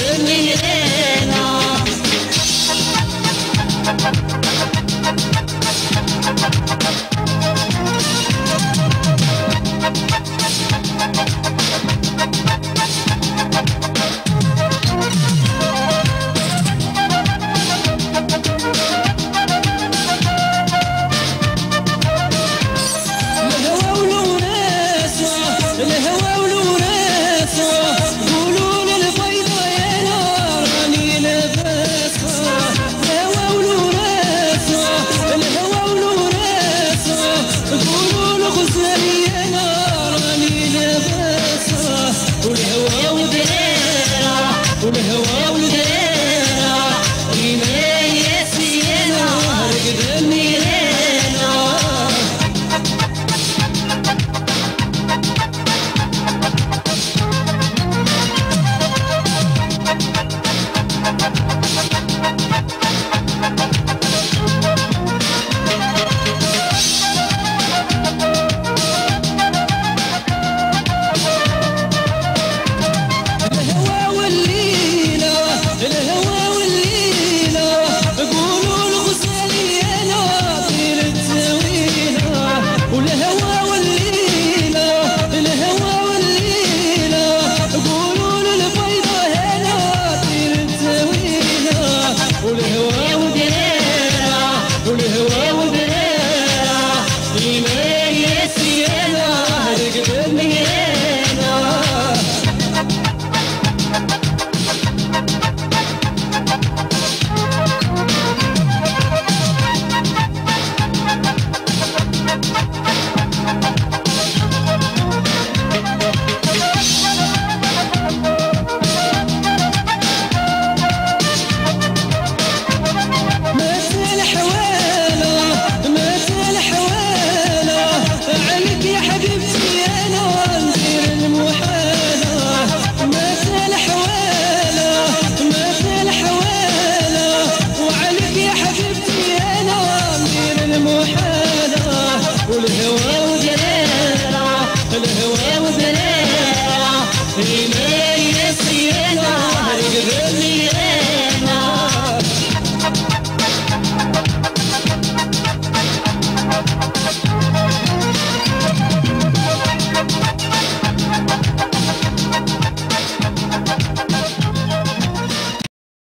मेरे Ime